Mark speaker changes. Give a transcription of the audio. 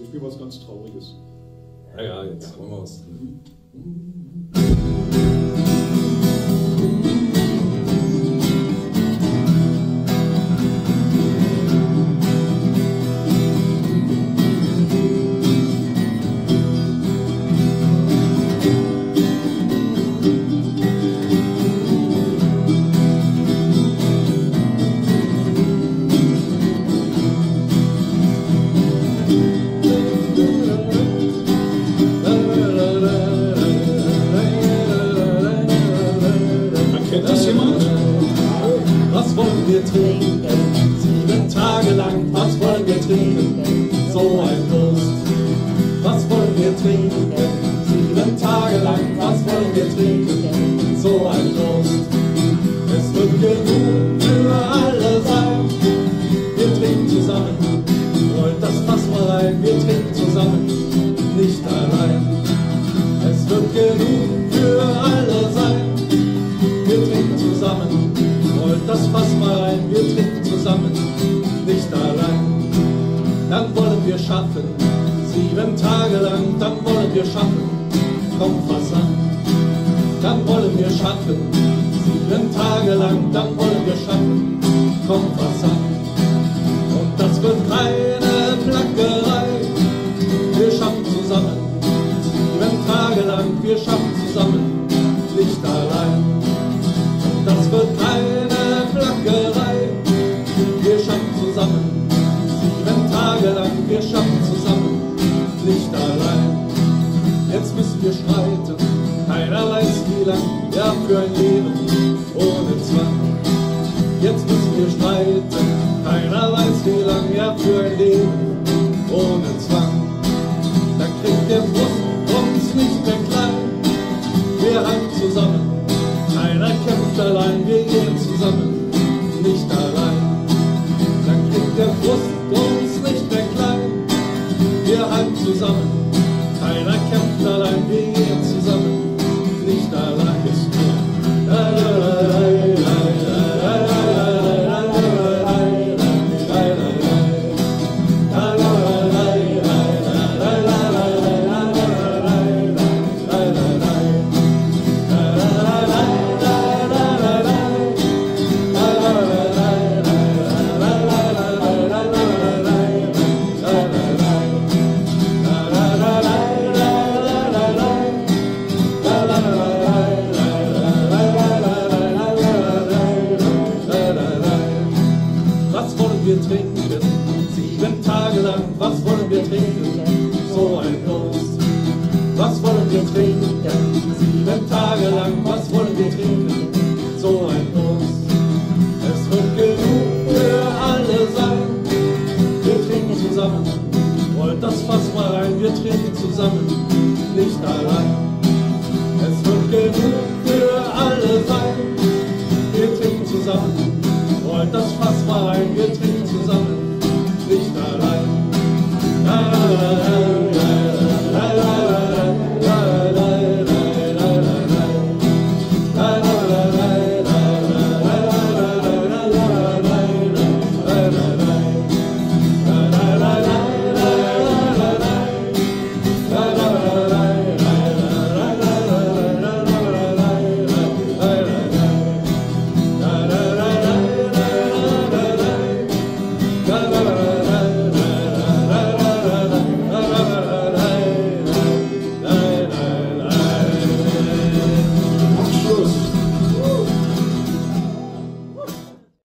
Speaker 1: Ich spiele was ganz Trauriges.
Speaker 2: Ja, ja, jetzt wollen wir was. Wir trinken? Sieben Tage lang, was wollen wir trinken? So ein Durst. Was wollen wir trinken? Sieben Tage lang, was wollen wir trinken? So ein Durst. Zusammen, nicht allein. Dann wollen wir schaffen, sieben Tage lang, dann wollen wir schaffen, kommt was an. Dann wollen wir schaffen, sieben Tage lang, dann wollen wir schaffen, kommt was an. Und das wird keine Plackerei, wir schaffen zusammen, sieben Tage lang, wir schaffen zusammen, sieben Tage lang, wir schaffen zusammen, nicht allein. Jetzt müssen wir streiten, keiner weiß wie lang, ja für ein Leben ohne Zwang. Jetzt müssen wir streiten, keiner weiß wie lang, ja für ein Leben ohne Zwang. Dann kriegt der Frust uns nicht mehr klein, wir halten zusammen, zusammen, keiner kämpft trinken? So ein Durst. Was wollen wir trinken? Sieben Tage lang, was wollen wir trinken? So ein Durst. Es wird genug für alle sein. Wir trinken zusammen, rollt das Fass mal rein, wir trinken zusammen, nicht allein. Es wird genug für alle sein. Wir trinken zusammen, rollt das Fass mal rein, wir trinken